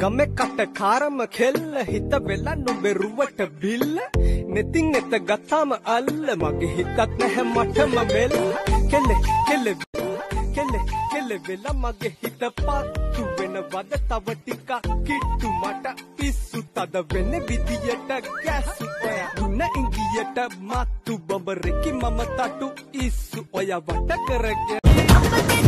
ගම කට කාරම කෙල්ල හිත වෙලා නුඹේ රුවට බිල්ල. නෙතින් එත ගත්තාම අල්ල මගේ හිතත් නැහැ මටම මෙල්ල කෙල්ල කෙල්ල කෙල්ල කෙල්ල වෙලා මගේ හිත පත්තු වෙනවද තව ටිකක් කිට්ටු මට පිස්සු තද වෙන විදියට ගැස්සු. ඔය දුන්න ඉංගියට මත්තු බඹරෙකි මම තටු ඉස්සු. ඔය වට කරගෙන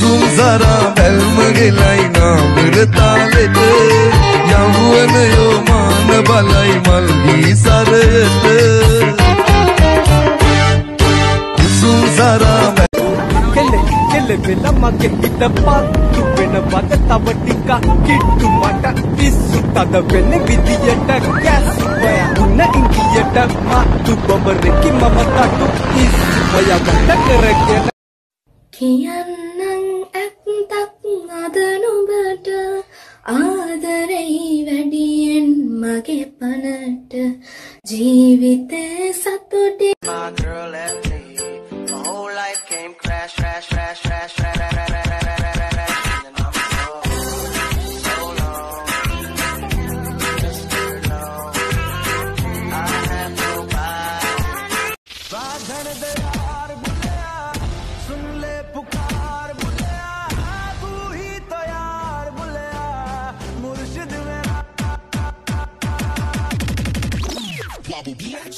උණුසුම් සරා බැල්ම ගෙලයි නාමර තාලෙට යහුවනයෝ මාන බලයි මල්ගී සරයට උසුම් සරා කෙල්ලෙවෙලා මගේ හිත පත්තු වෙන වද තව ටිකක් කිට්ටු මට පිස්සු තද වෙන විදියට කැස් ඔයා උන්න ඉංගියට මාතු බොබරෙකි මම තටු ඉස් ඔයා ගත කරගෙන කියන්නම් ඇත්තක් අද නොබට ආදරෙයි වැඩියෙන් මගේ පනට ජීවිතය සතුටේ My girl and me, my whole life came crash, crash, crash, crash, crash. double bitch.